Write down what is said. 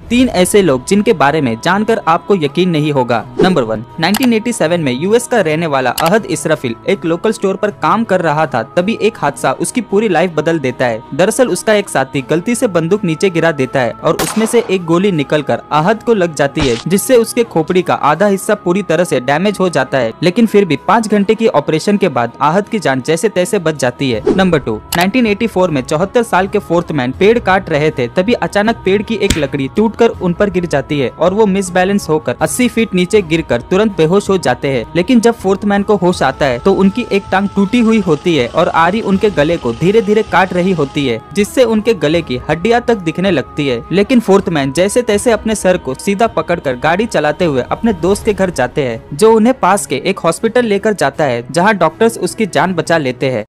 तीन ऐसे लोग जिनके बारे में जानकर आपको यकीन नहीं होगा। नंबर वन 1987 में यूएस का रहने वाला अहद इसराफिल एक लोकल स्टोर पर काम कर रहा था, तभी एक हादसा उसकी पूरी लाइफ बदल देता है। दरअसल उसका एक साथी गलती से बंदूक नीचे गिरा देता है और उसमें से एक गोली निकलकर अहद को लग जाती है, जिससे उसके खोपड़ी का आधा हिस्सा पूरी तरह से डैमेज हो जाता है। लेकिन फिर भी पाँच घंटे की ऑपरेशन के बाद आहद की जान जैसे तैसे बच जाती है। नंबर टू 1984 में चौहत्तर साल के फोर्थ मैन पेड़ काट रहे थे, तभी अचानक पेड़ की एक लकड़ी टूटकर उन पर गिर जाती है और वो मिस बैलेंस होकर 80 फीट नीचे गिरकर तुरंत बेहोश हो जाते हैं। लेकिन जब फोर्थ मैन को होश आता है तो उनकी एक टांग टूटी हुई होती है और आरी उनके गले को धीरे धीरे काट रही होती है, जिससे उनके गले की हड्डियाँ तक दिखने लगती है। लेकिन फोर्थ मैन जैसे तैसे अपने सर को सीधा पकड़कर गाड़ी चलाते हुए अपने दोस्त के घर जाते हैं, जो उन्हें पास के एक हॉस्पिटल लेकर जाता है, जहाँ डॉक्टर्स उसकी जान बचा लेते हैं।